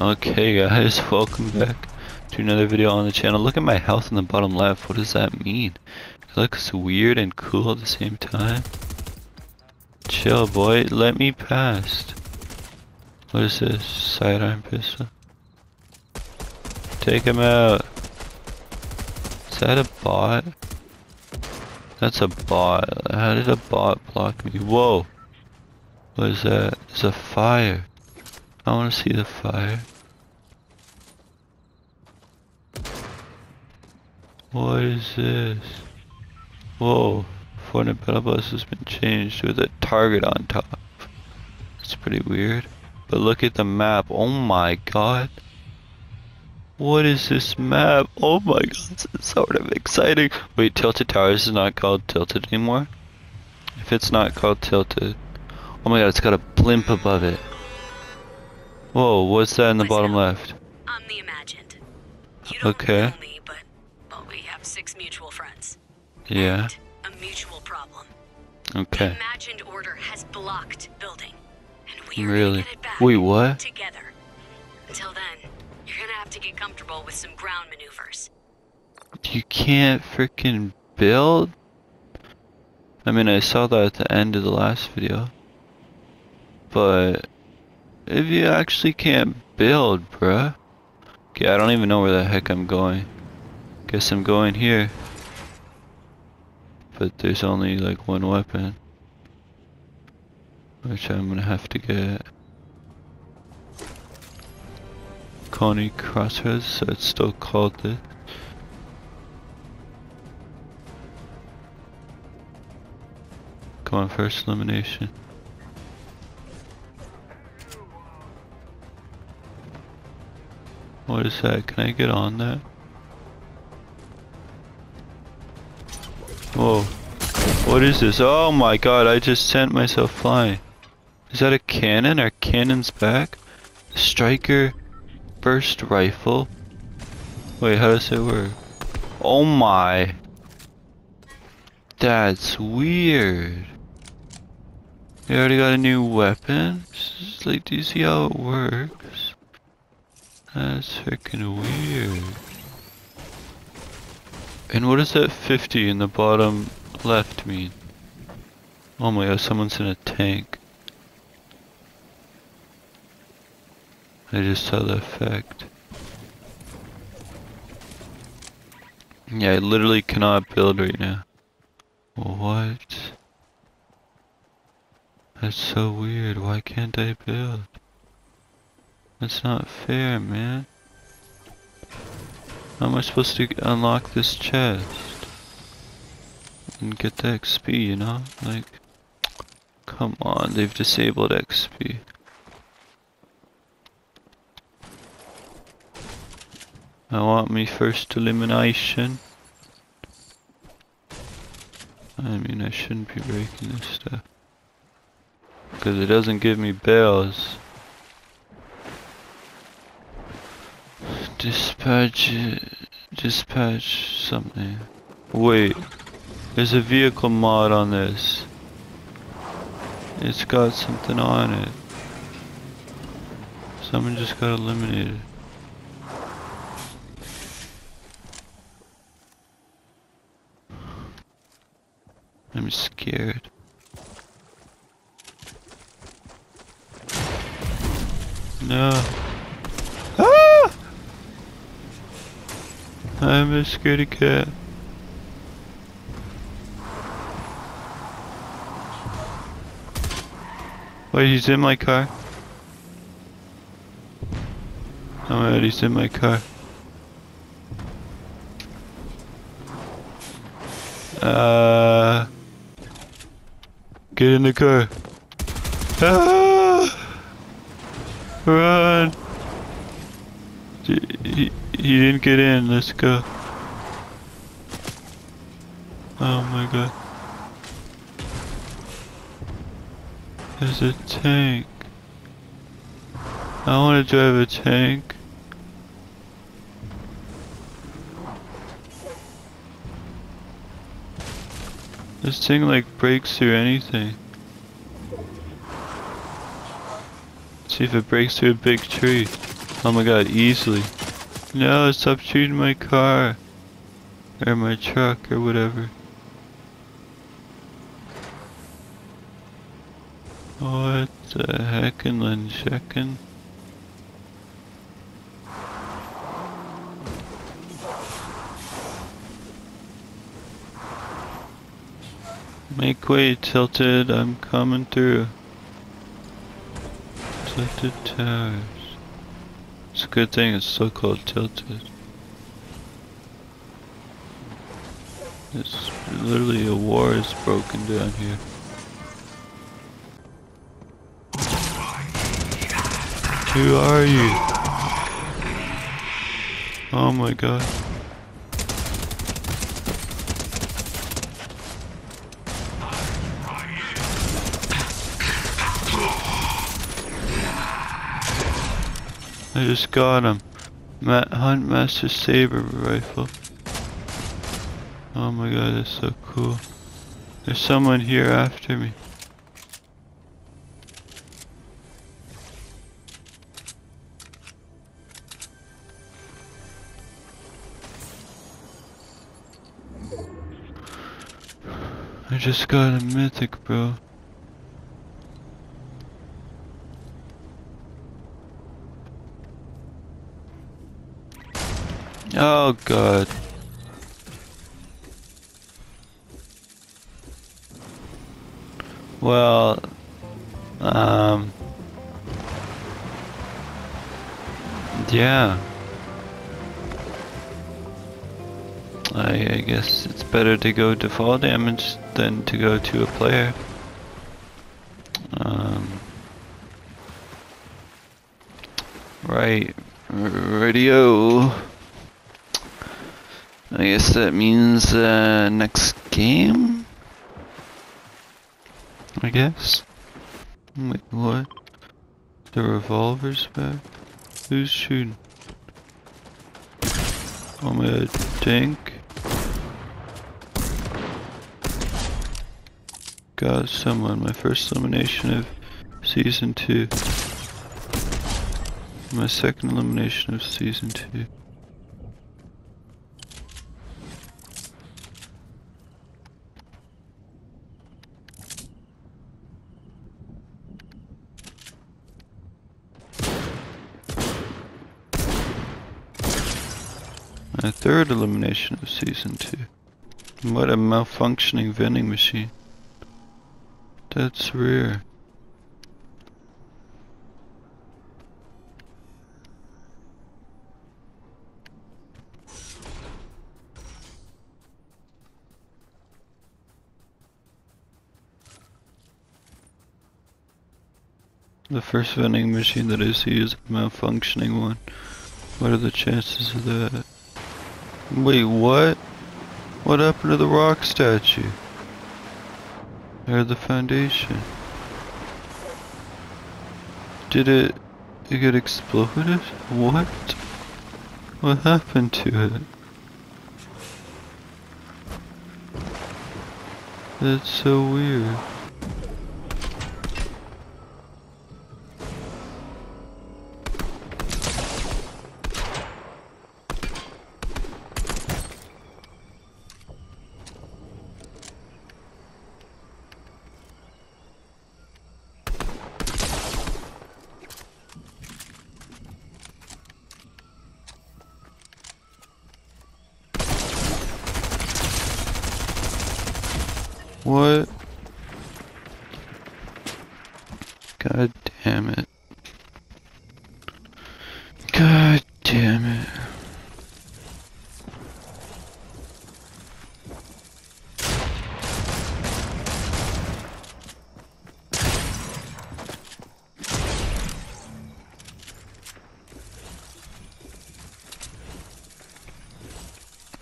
Okay guys, welcome back to another video on the channel. Look at my health in the bottom left. What does that mean? It looks weird and cool at the same time. Chill boy, let me past. What is this? Sidearm pistol? Take him out. Is that a bot? That's a bot. How did a bot block me? Whoa! What is that? It's a fire. I want to see the fire. What is this? Whoa, Fortnite Battle Bus has been changed with a target on top. It's pretty weird. But look at the map. Oh my god. What is this map? Oh my god, this is sort of exciting. Wait, Tilted Towers is not called Tilted anymore? If it's not called Tilted. Oh my god, it's got a blimp above it. Whoa, what's that in the bottom left? I'm the imagined. You don't Okay. know me, but well, we have six mutual friends. Yeah, And a mutual problem. okay. The imagined order has blocked building. And we are Really? gonna get it back Wait, what? together. Until then, you're gonna have to get comfortable with some ground maneuvers. You can't freaking build? I mean, I saw that at the end of the last video. But if you actually can't build, bruh. Okay, I don't even know where the heck I'm going. Guess I'm going here. But there's only like one weapon. Which I'm gonna have to get. Coney Crossroads, so it's still called this. Come on, first elimination. What is that? Can I get on that? Whoa. What is this? Oh my god, I just sent myself flying. Is that a cannon? Are cannons back? Striker burst rifle? Wait, how does it work? Oh my. That's weird. They already got a new weapon? Like, do you see how it works? That's freaking weird. And what does that 50 in the bottom left mean? Oh my god, someone's in a tank. I just saw the effect. Yeah, I literally cannot build right now. What? That's so weird. Why can't I build? That's not fair, man. How am I supposed to unlock this chest? And get the XP, you know? Like, come on, they've disabled XP. I want me first elimination. I mean, I shouldn't be breaking this stuff. Because it doesn't give me bells. Dispatch, dispatch something. Wait, there's a vehicle mod on this. It's got something on it. Someone just got eliminated. I'm scared. No. I'm a scaredy cat. Wait, he's in my car. Oh my god, he's in my car. Uh, get in the car. Ah! Run! He, he, didn't get in. Let's go. Oh my god. There's a tank. I want to drive a tank. This thing like breaks through anything. See if it breaks through a big tree. Oh my god, easily. No, stop shooting my car. Or my truck or whatever. What the heck and then checking? Make way, Tilted, I'm coming through. Tilted Towers. It's a good thing it's so called Tilted. It's literally a war is broken down here. Who are you? Oh my god. I just got him. Hunt Master Saber rifle. Oh my god, that's so cool. There's someone here after me. I just got a mythic, bro. Oh god. Well, um, yeah. I, I guess it's better to go to fall damage than to go to a player. Um, right, radio. I guess that means uh, next game? I guess? Wait, what? The revolver's back? Who's shooting? Oh my tank? Got someone, my first elimination of season 2. My second elimination of season 2. My third elimination of season 2. What a malfunctioning vending machine. That's rare. The first vending machine that I see is a malfunctioning one. What are the chances of that? Wait, what? What happened to the rock statue? Or the foundation? Did it... it get exploded? What? What happened to it? That's so weird. What? God damn it. God damn it.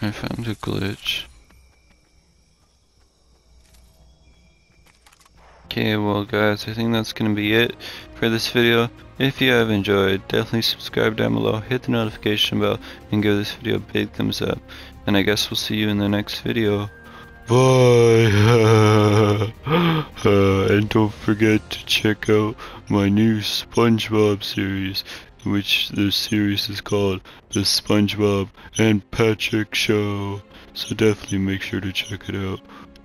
I found a glitch. Okay, well guys, I think that's going to be it for this video. If you have enjoyed, definitely subscribe down below, hit the notification bell, and give this video a big thumbs up. And I guess we'll see you in the next video. Bye! uh, and don't forget to check out my new SpongeBob series. which the series is called The SpongeBob and Patrick Show. So definitely make sure to check it out.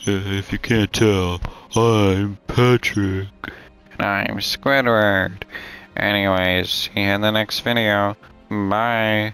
If you can't tell, I'm Patrick. And I'm Squidward. Anyways, see you in the next video. Bye.